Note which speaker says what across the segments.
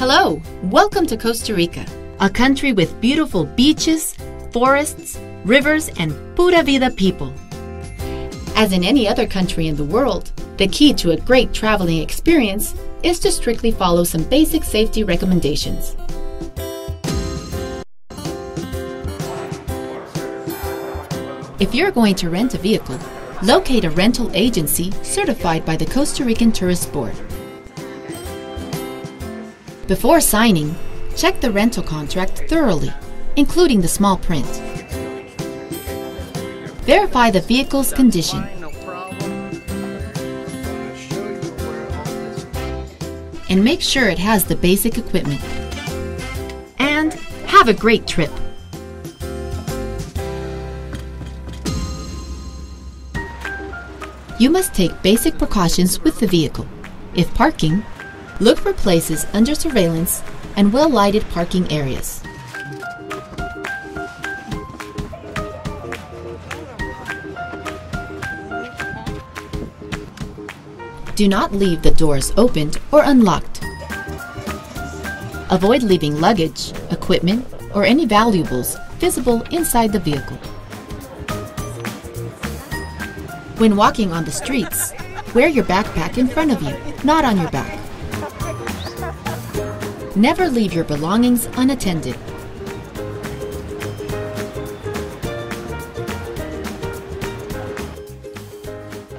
Speaker 1: Hello, welcome to Costa Rica, a country with beautiful beaches, forests, rivers, and pura vida people. As in any other country in the world, the key to a great traveling experience is to strictly follow some basic safety recommendations. If you're going to rent a vehicle, locate a rental agency certified by the Costa Rican Tourist Board. Before signing, check the rental contract thoroughly, including the small print. Verify the vehicle's condition. And make sure it has the basic equipment. And have a great trip! You must take basic precautions with the vehicle. If parking, look for places under surveillance and well lighted parking areas. Do not leave the doors opened or unlocked. Avoid leaving luggage, equipment, or any valuables visible inside the vehicle. When walking on the streets, wear your backpack in front of you, not on your back. Never leave your belongings unattended.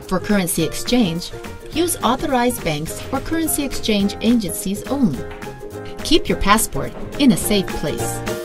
Speaker 1: For currency exchange, use authorized banks or currency exchange agencies only. Keep your passport in a safe place.